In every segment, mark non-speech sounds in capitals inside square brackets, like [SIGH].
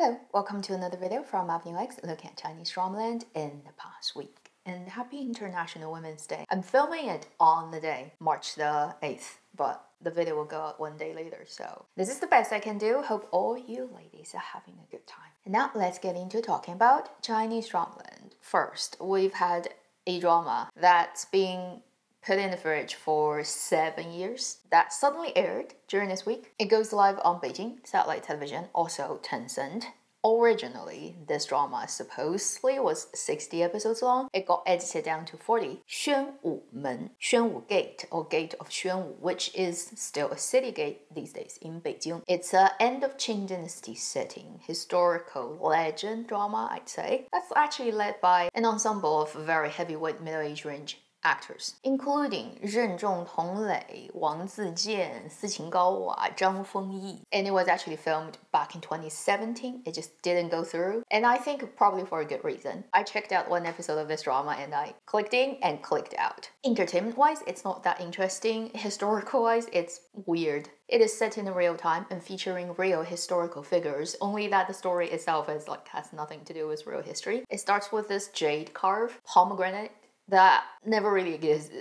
Hello, welcome to another video from Avenue X looking at Chinese dramaland in the past week. And happy International Women's Day. I'm filming it on the day, March the 8th, but the video will go out one day later, so this is the best I can do. Hope all you ladies are having a good time. And now let's get into talking about Chinese dramaland. First, we've had a drama that's being put in the fridge for seven years that suddenly aired during this week. It goes live on Beijing satellite television, also Tencent. Originally, this drama supposedly was 60 episodes long. It got edited down to 40. 宣武门, Xuanwu Gate, or Gate of Xuanwu, which is still a city gate these days in Beijing. It's a end of Qing Dynasty setting, historical legend drama, I'd say. That's actually led by an ensemble of very heavyweight middle-age range actors, including 任重同磊, Wang Zijian, Si Qinggaowa, Zhang Fengyi. And it was actually filmed back in 2017. It just didn't go through. And I think probably for a good reason. I checked out one episode of this drama and I clicked in and clicked out. Entertainment wise, it's not that interesting. Historical wise, it's weird. It is set in real time and featuring real historical figures, only that the story itself is like has nothing to do with real history. It starts with this jade carve, pomegranate that never really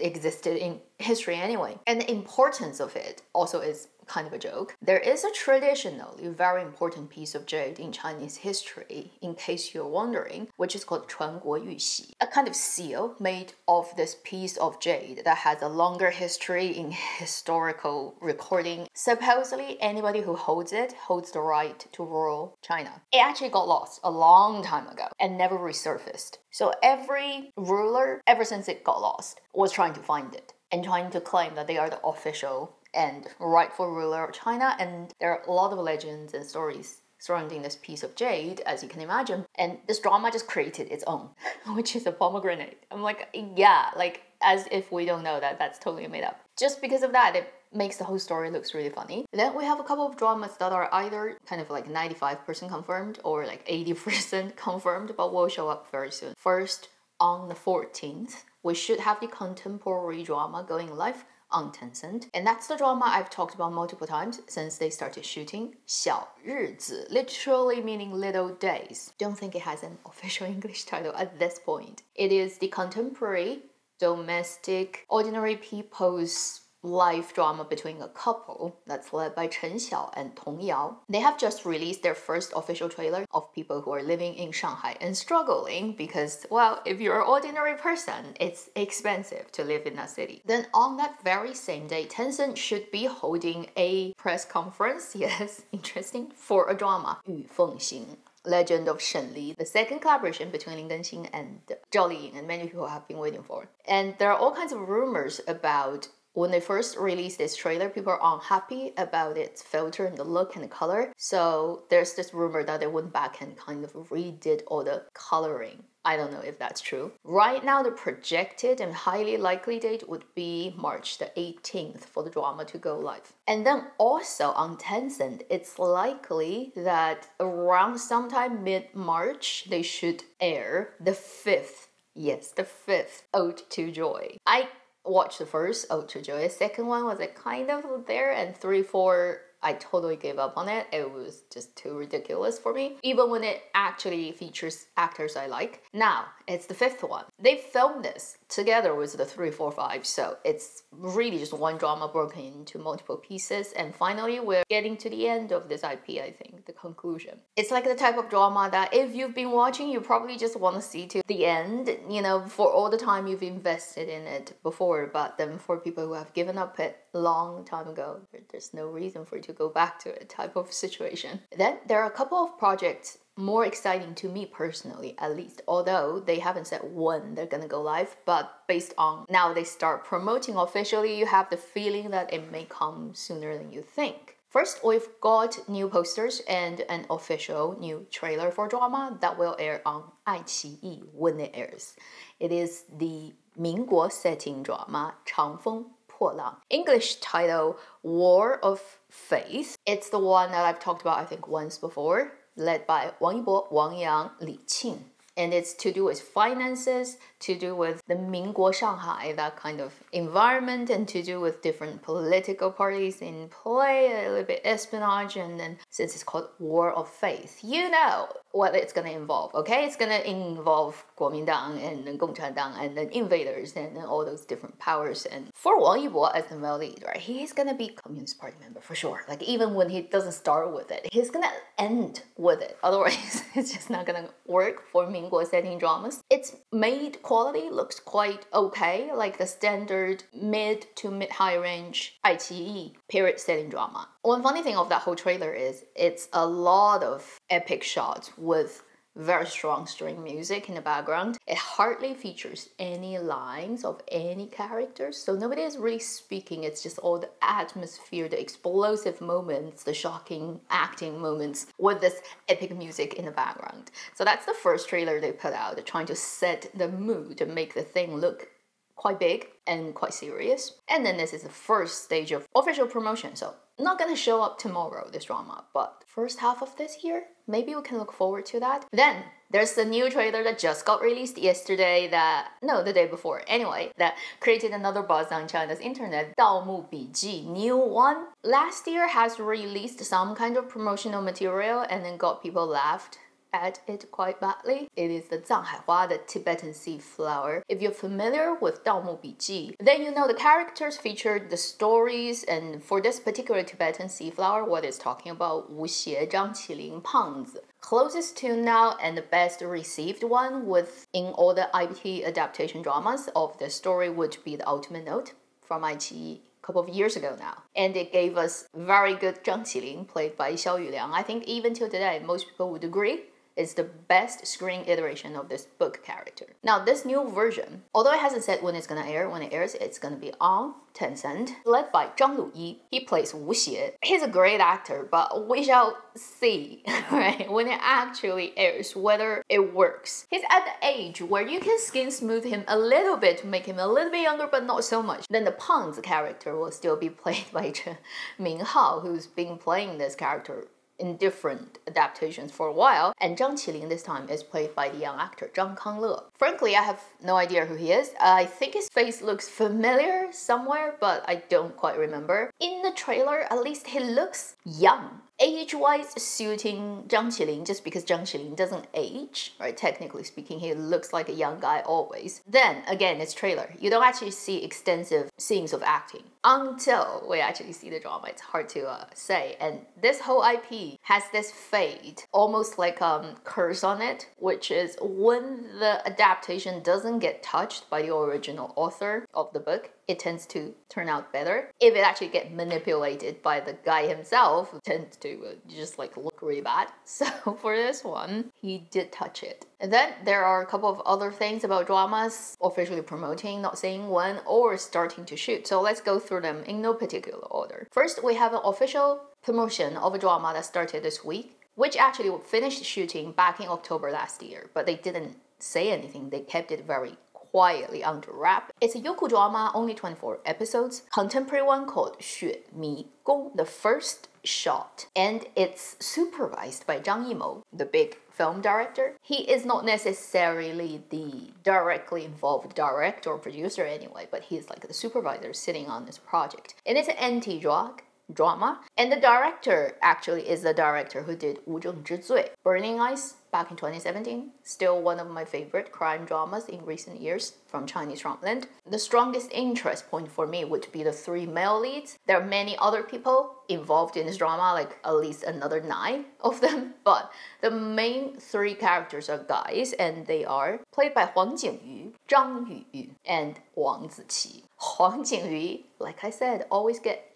existed in history anyway. And the importance of it also is kind of a joke. There is a traditionally very important piece of jade in Chinese history, in case you're wondering, which is called Chuan Guo Yu Xi, a kind of seal made of this piece of jade that has a longer history in historical recording. Supposedly, anybody who holds it holds the right to rule China. It actually got lost a long time ago and never resurfaced. So every ruler, ever since it got lost, was trying to find it and trying to claim that they are the official and rightful ruler of China. And there are a lot of legends and stories surrounding this piece of jade, as you can imagine. And this drama just created its own, [LAUGHS] which is a pomegranate. I'm like, yeah, like as if we don't know that that's totally made up. Just because of that, it makes the whole story looks really funny. Then we have a couple of dramas that are either kind of like 95% confirmed or like 80% [LAUGHS] confirmed, but will show up very soon. First, on the 14th, we should have the contemporary drama going live on Tencent. And that's the drama I've talked about multiple times since they started shooting. 小日子, literally meaning little days. Don't think it has an [LAUGHS] official English title at this point. It is the contemporary, domestic, ordinary people's life drama between a couple that's led by Chen Xiao and Tong Yao. They have just released their first official trailer of people who are living in Shanghai and struggling because, well, if you're an ordinary person, it's expensive to live in that city. Then on that very same day, Tencent should be holding a press conference, [LAUGHS] yes, interesting, for a drama, Yu Fengxing. Legend of Shen Li, the second collaboration between Lin Gengxin and Zhao Liying, and many people have been waiting for. And there are all kinds of rumors about when they first released this trailer, people are unhappy about its filter and the look and the color. So there's this rumor that they went back and kind of redid all the coloring. I don't know if that's true. Right now, the projected and highly likely date would be March the 18th for the drama to go live. And then also on Tencent, it's likely that around sometime mid March, they should air the fifth Yes, the fifth Ode to Joy. I watched the first Ode to Joy. Second one was like kind of there, and three, four I totally gave up on it. It was just too ridiculous for me, even when it actually features actors I like. Now, it's the fifth one. They filmed this together with the 345, so it's really just one drama broken into multiple pieces. And finally, we're getting to the end of this IP, I think, the conclusion. It's like the type of drama that if you've been watching, you probably just want to see to the end, you know, for all the time you've invested in it before. But then for people who have given up it long time ago, there's no reason for you to go back to it type of situation. Then there are a couple of projects more exciting to me personally, at least. Although they haven't said when they're gonna go live, but based on now they start promoting officially, you have the feeling that it may come sooner than you think. First, we've got new posters and an official new trailer for drama that will air on 爱奇艺 when it airs. It is the 民国 setting drama 长风破浪. English title War of Faith. It's the one that I've talked about I think once before led by Wang Yibo, Wang Yang, Li Qing. And it's to do with finances, to do with the Mingguo Shanghai, that kind of environment, and to do with different political parties in play, a little bit espionage, and then since it's called War of Faith, you know what it's to involve, okay? It's to involve Kuomintang and then Gongchandang and then invaders and then all those different powers. And for Wang Yibo as the male lead, right, he's to be Communist Party member for sure. Like even when he doesn't start with it, he's to end with it. [LAUGHS] Otherwise, it's just not to work for Mingguo setting dramas. Its made quality looks quite okay, like the standard mid to mid-high range iQIYI period setting drama. One funny thing of that whole trailer is it's a lot of epic shots with very strong string music in the background. It hardly features any lines of any characters, so nobody is really speaking. It's just all the atmosphere, the explosive moments, the shocking acting moments with this epic music in the background. So that's the first trailer they put out, trying to set the mood and make the thing look quite big and quite serious. And then this is the first stage of official promotion. So not gonna show up tomorrow, this drama, but first half of this year, maybe we can look forward to that. Then there's the new trailer that just got released yesterday that, no, the day before, anyway, that created another buzz on China's internet, 盗墓笔记, new one. Last year has released some kind of promotional material and then got people laughed at it quite badly. It is the Zanghaihua, the Tibetan sea flower. If you're familiar with Dao Biji, then you know the characters featured the stories and for this particular Tibetan sea flower, what it's talking about, Wu Xie, Zhang Qilin, Pang closest to now and the best received one with in all the IBT adaptation dramas of the story would be the Ultimate Note from IPT a couple of years ago now. And it gave us very good Zhang Qiling played by Xiao Yuliang. I think even till today, most people would agree is the best screen iteration of this book character. Now, this new version, although it hasn't said when it's gonna air, when it airs, it's gonna be on Tencent, led by Zhang Luyi. He plays Wu Xie. He's a great actor, but we shall see, [LAUGHS] right, when it actually airs, whether it works. He's at the age where you can skin smooth him a little bit to make him a little bit younger, but not so much. Then the Pangzi character will still be [LAUGHS] played by Chen Minghao, who's been playing this character in different adaptations for a while, and Zhang Qilin this time is played by the young actor Zhang Kangle. Frankly, I have no idea who he is. I think his face looks familiar somewhere, but I don't quite remember. In the trailer, at least he looks young age-wise suiting Zhang Qilin just because Zhang Qilin doesn't age, right? Technically speaking, he looks like a young guy always. Then again, it's trailer. You don't actually see extensive scenes of acting until we actually see the drama. It's hard to uh, say. And this whole IP has this fade, almost like um curse on it, which is when the adaptation doesn't get touched by the original author of the book, it tends to turn out better. If it actually get manipulated by the guy himself, tends to uh, just like look really bad. [LAUGHS] So for this one, he did touch it. And then there are a couple of other things about dramas officially promoting, not saying when, or starting to shoot. So let's go through them in no particular order. First, we have an official promotion of a drama that started this week, which actually finished shooting back in October last year, but they didn't say anything. They kept it very quietly under wrap. It's a Youku drama, only 24 episodes, contemporary one called Xue Mi Gong, the first shot, and it's supervised by Zhang Yimou, the big film director. He is not necessarily the directly involved director or producer anyway, but he's like the supervisor sitting on this project. And it's an anti-drug, drama. And the director actually is the director who did Wu Zheng Zhi Zui, Burning Eyes back in 2017, still one of my favorite crime dramas in recent years from Chinese romland. The strongest interest point for me would be the three male leads. There are many other people involved in this drama, like at least another nine [LAUGHS] of them, but the main three characters are guys and they are played by Huang Jingyu, Zhang Yuyu, and Wang Ziqi. Huang Jingyu, like I said, always get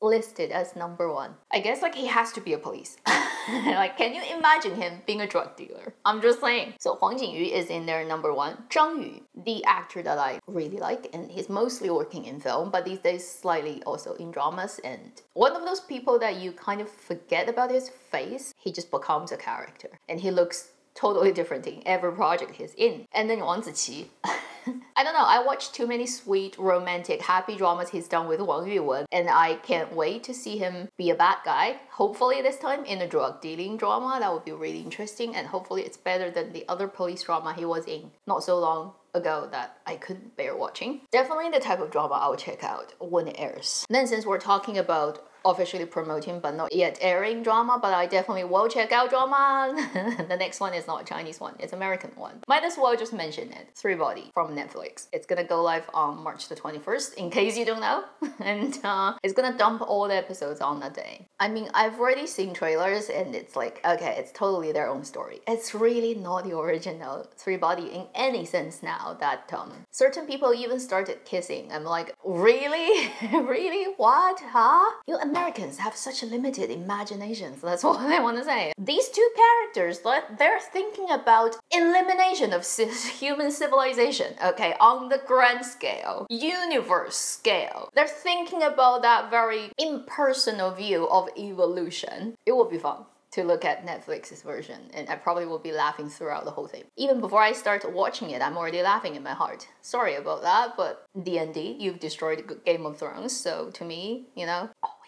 listed as number one. I guess like he has to be a police. [LAUGHS] like, can you imagine him being a drug dealer? I'm just saying. So Huang Jingyu is in there number one. Zhang Yu, the actor that I really like, and he's mostly working in film, but these days slightly also in dramas. And one of those people that you kind of forget about his face, he just becomes a character, and he looks totally different in every project he's in. And then Wang Ziqi. [LAUGHS] [LAUGHS] I don't know, I watched too many sweet, romantic, happy dramas he's done with Wang Yuwen, and I can't wait to see him be a bad guy. Hopefully, this time in a drug dealing drama, that would be really interesting, and hopefully, it's better than the other police drama he was in not so long ago that I couldn't bear watching. Definitely the type of drama I'll check out when it airs. Then, since we're talking about officially promoting but not yet airing drama, but I definitely will check out drama. [LAUGHS] the next one is not a Chinese one, it's American one. Might as well just mention it. Three Body from Netflix. It's gonna go live on March the 21st, in case you don't know. [LAUGHS] and uh, it's gonna dump all the episodes on that day. I mean, I've already seen trailers and it's like, okay, it's totally their own story. It's really not the original Three Body in any sense now that um, certain people even started kissing. I'm like, really? [LAUGHS] really? What? Huh? You Americans have such limited imaginations. That's [LAUGHS] what I want to say. These two characters, they're thinking about elimination of [LAUGHS] human civilization, okay, on the grand scale, universe scale. They're thinking about that very impersonal view of evolution. It will be fun to look at Netflix's version, and I probably will be laughing throughout the whole thing. Even before I start watching it, I'm already laughing in my heart. Sorry about that, but D&D, you've destroyed Game of Thrones, so to me, you know, always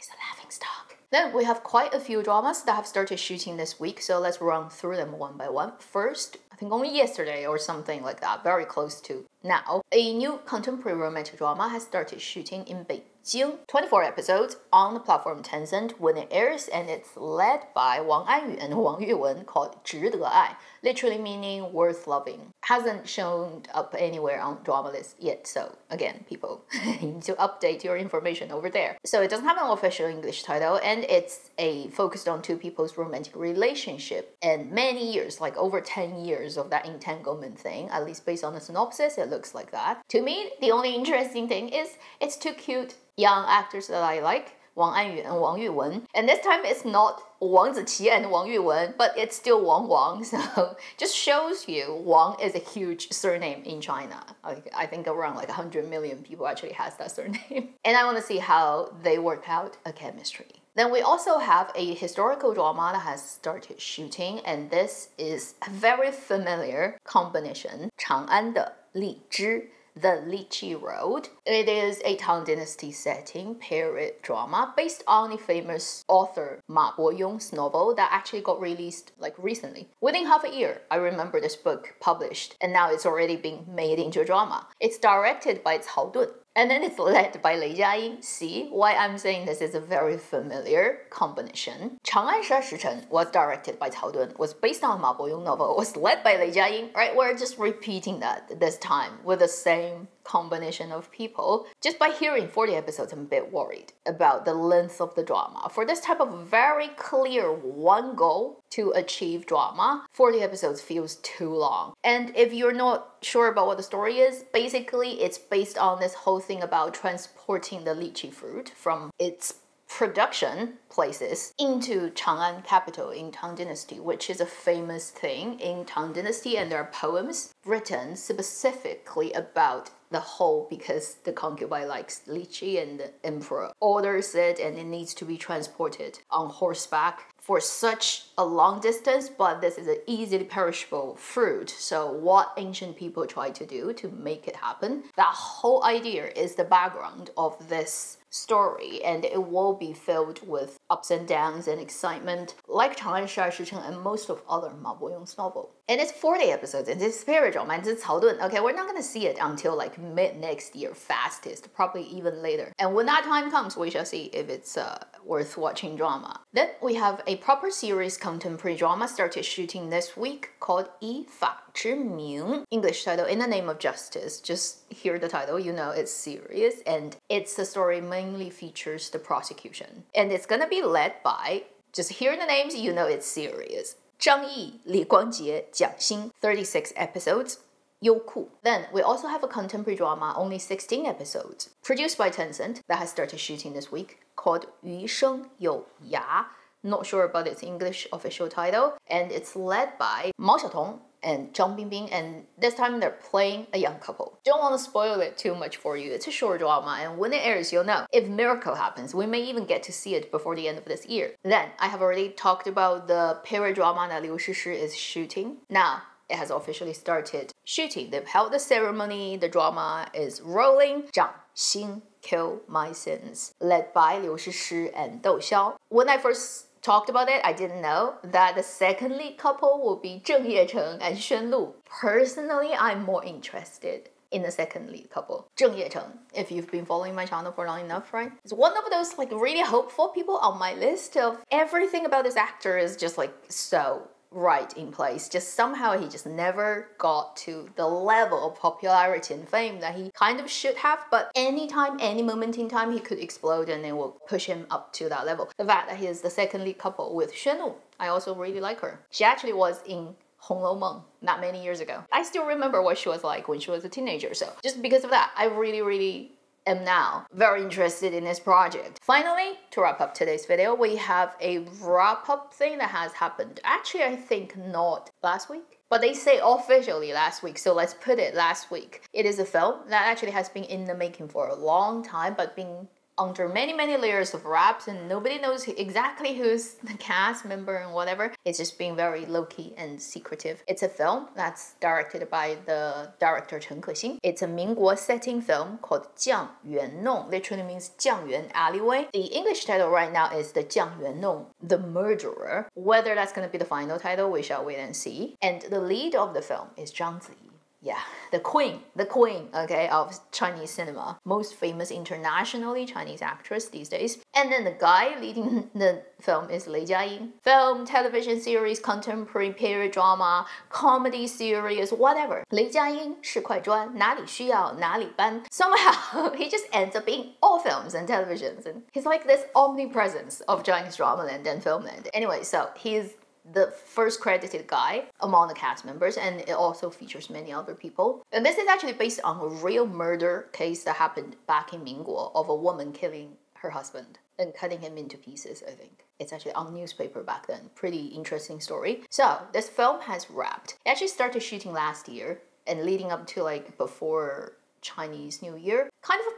a laughing stock. Then we have quite a few dramas that have started shooting this week, so let's run through them one by one. First, I think only yesterday or something like that, very close to now, a new contemporary romantic drama has started shooting in Beijing. 24 episodes on the platform Tencent when it airs, and it's led by Wang Anyu and Wang Yuwen called 值得爱 literally meaning worth loving. Hasn't shown up anywhere on drama list yet, so again, people [LAUGHS] need to update your information over there. So it doesn't have an official English title, and it's a focused on two people's romantic relationship and many years, like over 10 years of that entanglement thing, at least based on the synopsis, it looks like that. To me, the only interesting thing is it's two cute young actors that I like. Wang Anyu and Wang Yuwen. And this time it's not Wang Ziqi and Wang Yuwen, but it's still Wang Wang. So [LAUGHS] just shows you Wang is a huge surname in China. Like, I think around like 100 million people actually has that surname. [LAUGHS] And I want to see how they work out a chemistry. Then we also have a historical drama that has started shooting, and this is a very familiar combination. 长安的荔枝 the Lichi Road. it is a Tang Dynasty setting period drama based on the famous author Ma Boyong's novel that actually got released like recently. Within half a year, I remember this book published, and now it's already being made into a drama. It's directed by Cao Dun, and then it's led by Lei Jiaying. See why I'm saying this is a very familiar combination. Chang'an Shi'er Shichen was directed by Cao Dun, was based on Ma Boyong novel, was led by Lei Jiaying, right? We're just repeating that this time with the same combination of people. Just by hearing 40 episodes, I'm a bit worried about the length of the drama. For this type of very clear one goal to achieve drama, 40 episodes feels too long. And if you're not sure about what the story is, basically it's based on this whole thing about transporting the lychee fruit from its production places into Chang'an capital in Tang Dynasty, which is a famous thing in Tang Dynasty, and there are poems written specifically about the whole because the concubine likes lychee and the emperor orders it and it needs to be transported on horseback for such a long distance, but this is an easily perishable fruit. So, what ancient people tried to do to make it happen, that whole idea is the background of this story and it will be filled with ups and downs and excitement like Chang'an Shi Cheng and most of other Ma Boyong's novel. And it's 40 episodes, and it's spiritual, man. It's Okay, we're not gonna see it until like mid next year, fastest, probably even later. And when that time comes, we shall see if it's uh, worth watching drama. Then we have a proper series contemporary drama started shooting this week called 依法之名. English title In the Name of Justice. Just hear the title, you know it's serious, and it's a story mainly features the prosecution. And it's gonna be led by just hear the names, you know it's serious. Zhang Yi, Li Guangjie, Jiang Xin, 36 episodes. Youku. Then we also have a contemporary drama, only 16 episodes, produced by Tencent that has started shooting this week called Yu Sheng You Ya. Not sure about its English official title, and it's led by Mao Xiaotong, and Zhang Bingbing, and this time they're playing a young couple. Don't want to spoil it too much for you. It's a short drama, and when it airs, you'll know. If miracle happens, we may even get to see it before the end of this year. Then I have already talked about the period drama that Liu Shishi is shooting. Now it has officially started shooting. They've held the ceremony, the drama is rolling. Zhang Xin Kill My Sins, led by Liu Shishi and Dou Xiao. When I first talked about it, I didn't know that the second lead couple will be Zheng Yecheng and Xuan Lu. Personally, I'm more interested in the second lead couple. Zheng Yecheng, if you've been following my channel for long enough, right? It's one of those like really hopeful people on my list of everything about this actor is just like so right in place. Just somehow he just never got to the level of popularity and fame that he kind of should have. But anytime, any moment in time, he could explode and it will push him up to that level. The fact that he is the second lead couple with Shen Xuan I also really like her. She actually was in Hong Lou Meng not many years ago. I still remember what she was like when she was a teenager. So just because of that, I really, really am now very interested in this project. Finally, to wrap up today's video, we have a wrap up thing that has happened. Actually, I think not last week. But they say officially last week, so let's put it last week. It is a film that actually has been in the making for a long time, but being under many many layers of wraps and nobody knows exactly who's [LAUGHS] the cast member and whatever. It's just being very low-key and secretive. It's a film that's directed by the director chen kexin it's a mingguo setting film called jiang yuan nong literally means jiang yuan alleyway. The english title right now is the jiang yuan nong the murderer. Whether that's going to be the final title we shall wait and see. And the lead of the film is zhang ziyi yeah, the queen, the queen, okay, of Chinese cinema, most famous internationally Chinese actress these days. And then the guy leading [LAUGHS] the film is Lei Jiaying. Film, television series, contemporary period drama, comedy series, whatever. 雷佳音是块砖，哪里需要哪里搬. Somehow [LAUGHS] he just ends up in all films and televisions, and he's like this omnipresence of Chinese drama land and film land. Anyway, so he's the first credited guy among the cast members, and it also features many other people. And this is actually based on a real murder case that happened back in Mingguo of a woman killing her husband and cutting him into pieces, I think. It's actually on newspaper back then. Pretty interesting story. So this film has wrapped. It actually started shooting last year and leading up to like before Chinese New Year.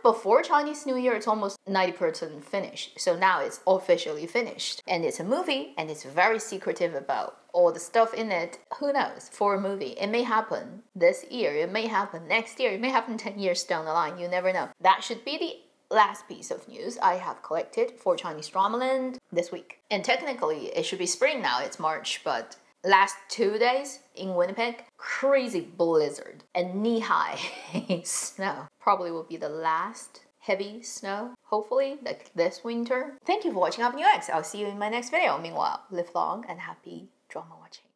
Before Chinese New Year, it's almost 90% finished. So now it's officially finished. And it's a movie and it's very secretive about all the stuff in it. Who knows? For a movie, it may happen this year, it may happen next year, it may happen 10 years down the line. You never know. That should be the last piece of news I have collected for Chinese Dramaland this week. And technically, it should be spring now, it's March, but last two days in Winnipeg, crazy blizzard and knee high [LAUGHS] snow. Probably will be the last heavy snow, hopefully, like this winter. Thank you for watching Avenue X. I'll see you in my next video. Meanwhile, live long and happy drama watching.